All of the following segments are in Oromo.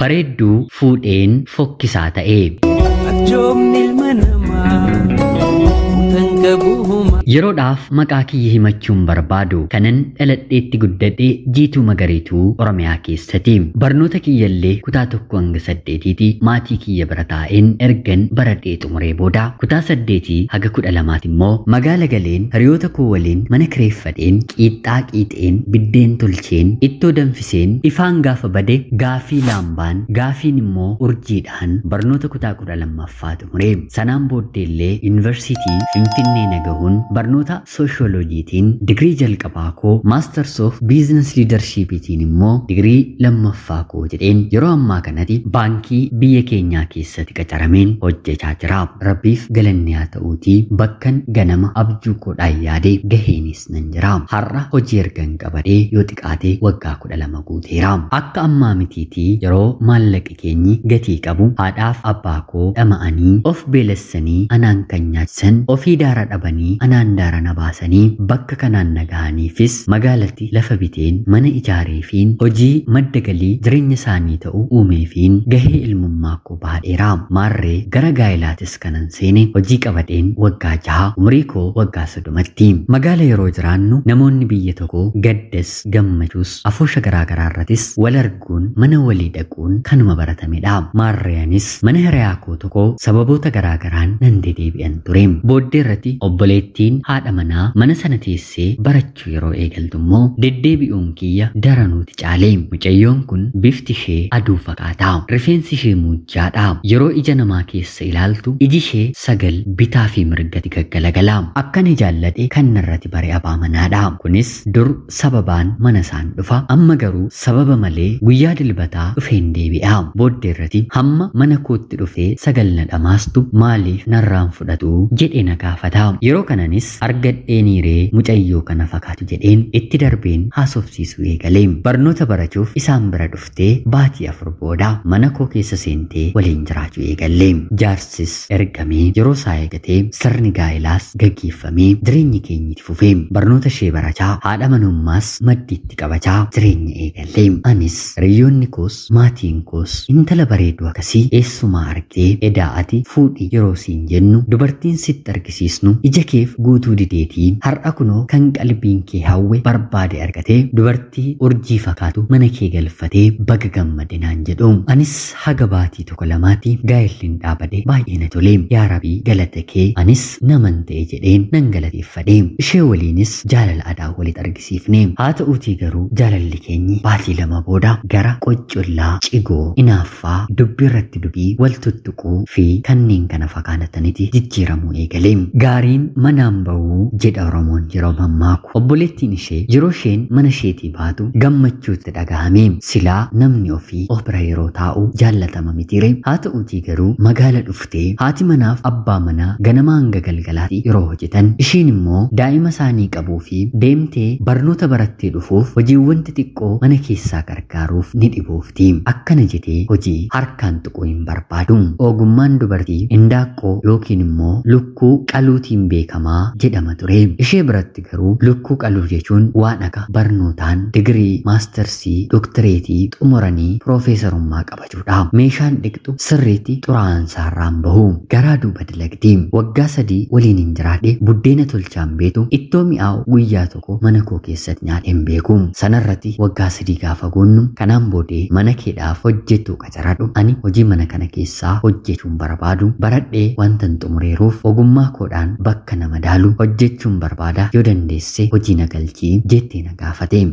bareedduu fuudheen fokkisaa ta'e. Arjoomni ilma namaa mutan qabuuma. Yeroodhaaf maqaa kiyya himachuun barbaadu kanan dhaladheetti guddadhe jiituu magariituu Oromiyaa keessatti. Barnoota kiyyallee kutaa tokko hanga saddeetiiti maatii kiyya bira taa'een ergan baradhee xumuree booda kutaa saddeetii haga kudha lamaati immoo magaala galeen hiriyoota koo waliin mana kireeffadheen qiixxaa qiixeen biddeen tolcheen ittoo danfiseen ifaan gaafa bade gaafii laambaan gaafiin immoo urjiidhaan barnoota kutaa kudha lammaffaa xumure. Sanaan booddeellee yuunivarsiitii Finfinnee nagahuun barnoota sooshooloojiitiin digirii jalqabaa koo maasters of biizines liidarshiipiitiin immoo digirii lammaffaa koo jedheen yeroo ammaa kanatti baankii biyya keenyaa keessatti qacarameen hojjechaa jira. Rabbiif galanni haa ta'uutii bakkan ganama abjuu koodhaan yaade gaheenis nan jira. Har'a hojii ergan qabadhee yoo xiqqaate waggaa kudha lama guuteera. Akka ammaa mitiitii yeroo maallaqi keenyi gatii qabu haadhaaf abbaa koo dhama'anii of beelessanii anaan kan nyaachisan ofii daara dhabanii anaan daara na baasanii bakka kanaan nagahaniifis magaalatti lafa biteen mana ijaareefiin hojii madda galii jireenya isaanii ta'u uumeefiin gahee ilmummaa koo baadheera. Maarree gara gaa'elaatis kanan seene hojii qabadheen waggaa jaha umurii koo waggaa sodomatti. Magaala yeroo jiraannu namoonni biyya tokko gaddas gammachuus afoosha garaagaraa irrattis wal arguun mana walii dhaquun kanuma baratamedha. Maarreeyanis mana hiriyaa koo tokko sababoota garaagaraan nan dedeebi'an ture. Booddee irratti obboleettiin haadha manaa mana sana teessee barachuu yeroo eegaltu immoo deddeebi'uun kiyya daranuuti caale. Mucayyoon kun bifti ishee aduu fakkaata. Rifeensi ishee muujjaadha. Yeroo ija namaa keessa ilaaltu iji ishee sagal bitaa fi mirgatti gaggalagala. Akkan jaalladhe kan narratti bare abbaa manaadha. Kunis dur sababaan mana isaan dhufa amma garuu sababa malee guyyaa dilbataa dhufeen deebi'a. Booddee irratti hamma mana kootti dhufee sagal na dhamaastu maaliif narraan fudhatu jedhee na gaafata. Yeroo kananis argadheeniiree mucayyoo kana fakkaatu jedheen itti darbeen haasofsiisuu eegale. Barnoota barachuuf isaan bira dhuftee baatii afur booda mana koo keessa seentee waliin jiraachuu eegalle. Jaarsis ergamee yeroo isaa eegatee sirni gaa'elaas gaggeeffamee jireenyi keenya itti fufee barnoota ishee barachaa haadha manummaas maddiitti qabachaa jireenya eegalle. Anis hiriyoonni koos maatiin koos intala bareedduu akkasii eessumaa argitee edaa ati fuudhi yeroo siin jennu dubartiin sitti argisiisnu ija keef guutuu dideetii har'a kunoo kan qalbiin kee hawwe barbaade argatee dubartii urjii fakkaatu mana kee galfatee baga gammade naan jedhu anis haga baatii tokko lamaatti gaa'elliin dhaabade baay'ee na tole yaa Rabbii galata kee. Anis naman ta'e jedheen nan galateeffadhe ishee waliinis jaalala adaa walitti argisiifne haa ta'uutii garuu jaalalli keenyi baatii lama booda gara qoccollaa cigoo inaaffaa dubbii irratti dubbii wal tuttuquu fi kanneen kana fakkaatanitti jijjiiramuu eegale gaariin manaan bahuu jedha oromoon yeroo mammaaku obboleettiin ishee yeroo isheen mana isheetii baatu gammachuutti dhagahame silaa namni ofii of bira yeroo taa'u jaallatama mitire haa ta'uutii garuu magaala dhuftee haati manaaf abbaa manaa ganama hanga galgalaatti yeroo hojjetan ishiin immoo daa'ima isaanii qabuu fi deemtee barnoota barattee dhufuuf hojiiwwan xixiqqoo mana keessaa gargaaruuf ni dhiboofti akkana jetee hojii harkaan tuquu hin barbaadu ogummaan dubartii indaaqqoo yookiin immoo lukkuu qaluutiin beekamaa jedhama ture ishee biratti garuu lukkuu qaluu jechuun waan akka barnootaan digirii maastarsii dooktireetii xumuranii piroofeesarummaa qabachuudha. Meeshaan dhiqxu sirriitti xuraa'ansaarraan bahu garaa duuba dilagdii waggaa sadii waliin hin jiraadhe buddeena tolchaan beetu ittoo mi'aawu guyyaa tokko mana koo keessatti nyaadheen beeku. Sanarratti waggaa sadii gaafa goonnu kanaan boodee mana keedhaaf hojjettu qacaradhu. Ani hojii mana kana keessaa hojjechuun barbaadu baradhee wantan xumureeruuf ogummaa koodhaan bakka nama daalu hojjechuun barbaada. Yoo dandeesse hojii na galchii jettee na gaafate.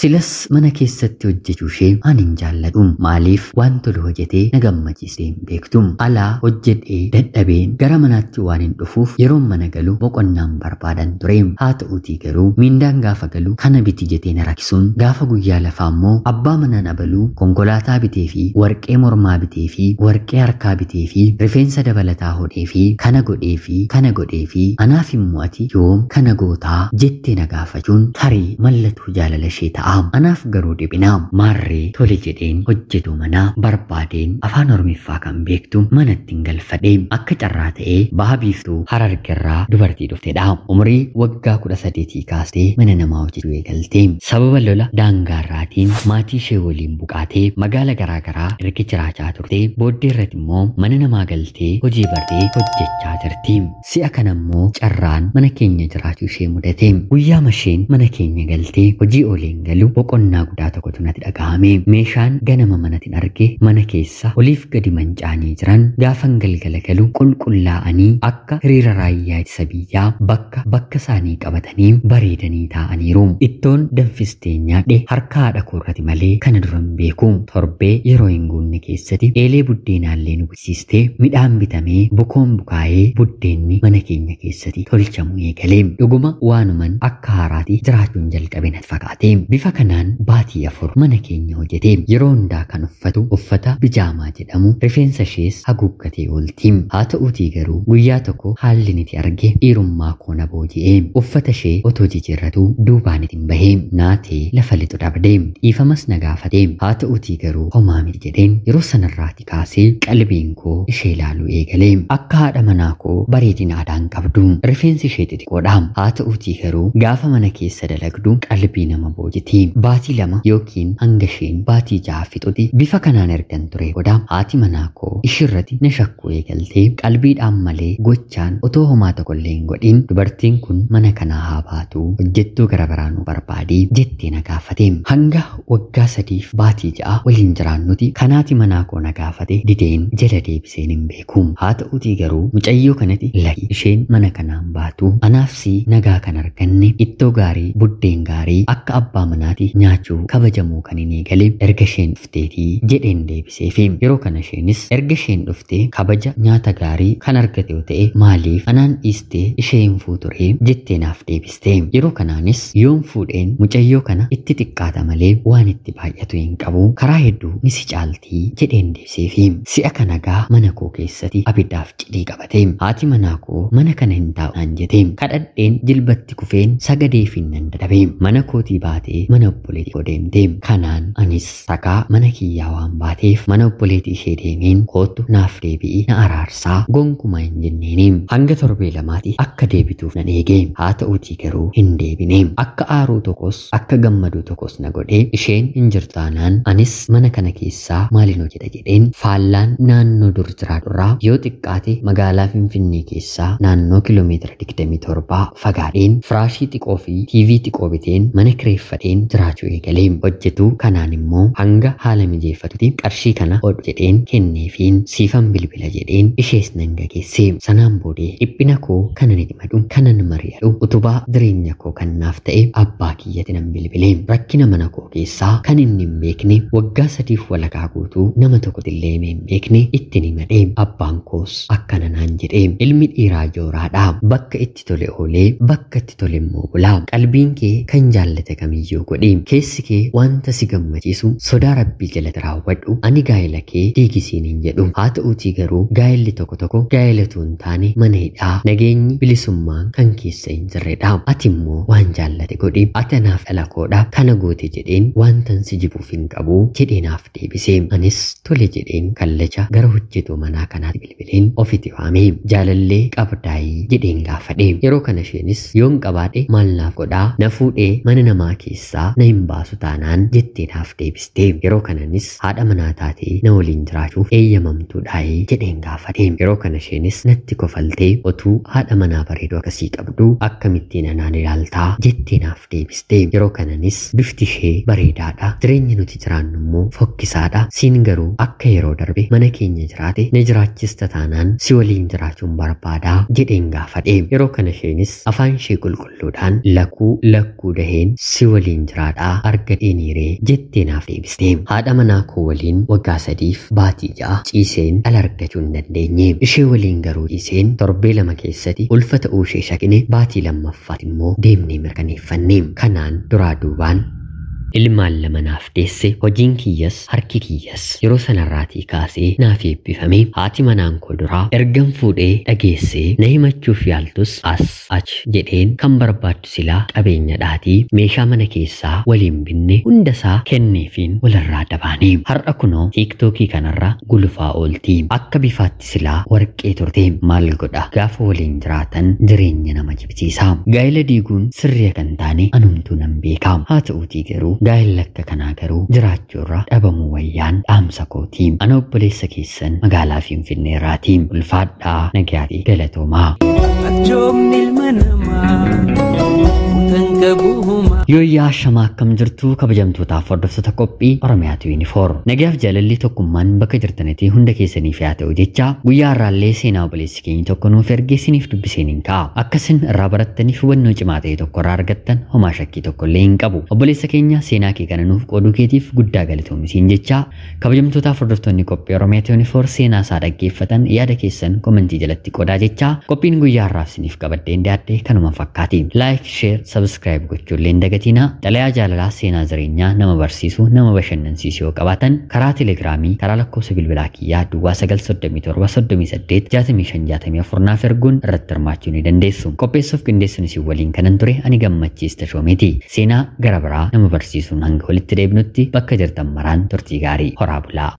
Silas mana keessatti hojjechuu ishee ani hin jaalladhu maaliif waan tolu hojjetee na gammachiisee hin beektu alaa hojjedhee dadhabeen gara manaatti waan hin dhufuuf yeroo mana galu boqonnaan barbaadan ture haa ta'uutii garuu miindaan gaafa galu kana biti jetee na rakkisuun. Gaafa guyyaa lafaa immoo abbaa manaan abaluu konkolaataa bitee fi warqee mormaa bitee fi warqee harkaa bitee fi rifeensa dabalataa hodhee fi kana godhee fi kana godhee fi anaaf immoo ati yoom kana gootaa jettee na gaafachuun tarii mallattoo jaalala ishee ta'a anaaf garuu dhibinaa maarree tole jedheen hojjetu manaa barbaadeen afaan oromiffaa kan beektu manatti hin galfadhe akka carraa ta'ee baha biiftuu harargerraa dubartii dhuftedha umurii waggaa kudha sadeetii kaastee mana namaa hojjechuu eegalte sababa lola daangaarraatiin maatii ishee waliin buqaatee magaala garaagaraa erga jiraachaa turte booddee irratti immoo mana namaa galtee hojii bartee hojjechaa jirti si'a kana immoo carraan mana keenya jiraachuu ishee mudate guyyaa masheen mana keenya galtee hojii ooleen galu boqonnaa guddaa tokkotu natti dhagahame. Meeshaan ganama manatiin arge mana keessa oliif gadi manca'anii jiran gaafan galgala galu qulqullaa'anii akka hiriira raayyaa ittisa biyyaa bakka bakka isaanii qabatanii bareedanii taa'aniiru ittoon danfistee nyaadhe harka haadha koorrati malee kana dura hin beeku. Torbee yeroo hin guunne keessatti eelee buddeenaallee nu buksiistee midhaan bitamee bukoon bukaa'ee buddeenni mana keenya keessatti tolchamu eegalee dhuguma waanuman akka haaraati jiraachuun jalqabe natti fakkaate bifa kanaan baatii afur mana keenya hojjete yeroo hundaa kan uffatu uffata bijaamaa jedhamu rifeensa ishees haguuggatee oolti haa ta'uutii garuu guyyaa tokko haalli niti arge dhiirummaa koona booji'ee uffata ishee otoo jijjiirratu duubaan ittiin bahee naatee lafa lixu dhabde dhiifamas na gaafate haa ta'uutii garuu homaa miti jedheen yeroo sanarraati kaasee qalbiin koo ishee ilaaluu eegalee akka haadha manaa koo bareedina aadaan qabdu rifeensi ishee xixiqqoodha haa ta'uutii garuu gaafa mana keessa dalagdu qalbii nama boojiti baatii lama yookiin hanga isheen baatii ja'a fixuti bifa kanaan ergan ture godha haati manaa koo ishirratti na shakkuu eegaltee qalbiidhaan malee gochaan otoo homaa tokkollee hin godhin. Dubartiin kun mana kanaa haa baatu. Hojjettuu gara biraanuu barbaadee jettee na gaafate hanga waggaa sadiif baatii ja'a waliin jiraannuti kanaati manaa koo na gaafate dideen jala deebiseen hin beeku haa ta'uutii garuu mucayyoo kanatti lagi isheen mana kanaan baatu anaafsi nagaa kan arganne ittoo gaarii buddeen gaarii akka abbaa manaati nyaachuu kabajamuu kan hin eegale erga isheen dhufteetii jedheen deebiseefi yeroo kana isheenis erga isheen dhufte kabaja nyaata gaarii kan argate yoo ta'e maaliif anaan dhiistee ishee hin fuuturee jettee naaf deebiste yeroo kanaanis yoon fuudheen mucayyoo kana itti xiqqaata malee waan itti baay'atu hin qabu karaa hedduu ni si caaltii jedheen deebiseefi si'a kana gaa mana koo keessatti abiddaaf cidii qabate haati manaa koo mana kana hin taa'u naan jete kadhadheen jilbatti kufeen sagadeefin nan dadhabe mana kootii baatee mana obboleetii koo deemte kanaan anis takaa mana kiyyaa waan baateef mana obboleetii ishee deemeen kootu naaf deebi'i na araarsaa gonkumaa hin jenneeni hanga torbee lamaati akka deebituuf nan eege haa ta'uutii garuu hin deebine akka aaruu tokkos akka gammaduu tokkos na godhe isheen hin jirtu taanaan anis mana kana keessaa maalin hojjeta jedheen? Faallaan naannoo dur jiraadhurraa yoo xiqqaate magaalaa finfinnee keessaa naannoo kiloomeetira 27 fagaadheen firaashii xiqqoo fi tiivii xiqqoo biteen mana kireeffadheen jiraachuu eegalee hojjetu kanaan immoo hanga haala mijeeffatutti qarshii kana hodhu jedheen kenneefiin siifan bilbila jedheen ishees nan gageesse sanaan boodee dhiphina koo kanan himadu kanan mari'adhu. Utubaa jireenya koo kan naaf ta'e abbaa kiyyati nan bilbile rakkina mana koo keessaa kan inni hin beekne waggaa sadiif walakaa guutuu nama tokkotillee hin beekne ittiin himadhe abbaan koos akkana naan jedhe ilmi dhiiraa jooraadha bakka itti tole oolee bakka itti tole immoo bulaa qalbiin kee kan jaallate kamiyyuu godhi keessi kee wanta si gammachiisu sodaa rabbii jalatti raawwadhu ani gaa'ela kee diigisiin hin jedhu. Haa ta'uutii garuu gaa'elli tokko tokko gaa'elatu hin taane mana hidhaa nageenyi bilisummaan kan keessa hin jirredha ati immoo waan jaallate godhi ati anaaf dhala koodha kana goote jedheen wantan si jibuuf hin qabu jedheenaaf deebise anis tole jedheen kallacha gara hojjetu manaa kanaatti bilbileen ofitti waame jaalallee qabdaayii jedheen gaafadhe yeroo kana isheenis yoon qabaadhe maal naaf godhaa na fuudhee mana namaa keessaa na hin baasu taanaan jetteenaaf deebiste yeroo kananis haadha manaa taatee na waliin jiraachuuf eeyyamamtuudhaayee jedheen gaafadhe yeroo kana isheenis natti kofaltee otuu haadha manaa bareedu akkasii qabdu akkamittiin anaan ilaaltaa jetteenaaf deebiste yeroo kananis bifti ishee bareedaadha. Jireenyi nuti jiraannu immoo fokkisaadha. Siin garuu akka yeroo darbe mana keenya jiraate na jiraachista taanaan si waliin jiraachuun barbaadaa jedheen gaafadhe yeroo kana isheenis afaan ishee qulqulluudhaan lakuu lakkuu daheen si waliin jiraadhaa arga dheeniiree jetteenaaf deebiste haadha manaa koo waliin waggaa sadiif baatii ja'a ciiseen dhala argachuu hin dandeenye ishee waliin garuu ciiseen torbee lama keessatti ulfa ta'uu ishee shakine baatii lammaffaat immoo deemnee mirkaneeffanne kanaan duraa duubaan Ilmaan lama naaf deesse hojiin kiyyas harki kiyyas. Yeroo sanarraatii kaasee naaf eebbifame haati manaan koo duraa ergan fuudhee dhageessee na himachuuf yaaltus as ach jedheen kan barbaaddu silaa qabeenya dhaatii meeshaa mana keessaa waliin binne hundasaa kenneefiin walirraa dabaane har'a kunoo tiiktookii kanarra gulufaa ooltii akka bifaatti silaa warqee turte maal godha? Gaafa waliin jiraatan jireenya nama jibsiisa gaa'ela diiguun sirrii kan taane anumtuu nan beeka haa ta'uutii garuu gaa'elli akka kanaa garuu jiraachuurra dhabamuu wayyaan dhaamsa kootii ana obboleessa keessan magaalaa finfinneerraatii ulfaadhaa galatoomaa. Namaa utan qabuumaa. Yooyyaa shamaa akkam jirtu kabajamtootaaf hordoftoota qophii Oromiyaatu yuunifoorm. Nagaaf jaalalli tokkummaan bakka jirtanitti hunda keessaniif yaa ta'u jecha guyyaa irraallee seenaa obboleessi keenya tokko nuuf ergee isiniif dubbiseen hin ka'a. Akkasin irraa barattaniif hubannoo cimaa ta'e tokko irraa argattan homaa shakkii tokko illee hin qabu. Obboleessa keenya seenaa kee kana nuuf qooduu keetiif guddaa galatoomisiin jecha kabajamtootaaf hordoftoonni qophii Oromiyaatu yuunifoor seenaa isaa dhaggeeffatan yaada keessan komentii jalatti qoodaa jecha qophiin guyyaa irraaf isiniif qabaddee dhiyaadde kanuma fakkaati. Laayik, sheer, sabskiraayib gochuullee hin dagatinaa. Xalayaa jaalalaa seenaa jireenyaa nama barsiisu nama bashannansiisu yoo qabaatan karaa telegiraamii karaa lakkoofsa bilbilaa kiyyaa duwwaa 937 naaf erguun irratti hirmaachuu ni dandeessu. Qopheessuuf qindeessuun isin waliin kanan ture ani gammachiis tashoomeeti. Seenaa gara biraa nama barsiisuun hanga walitti deebinutti bakka jirtan maraan turtii gaarii horaa bulaa.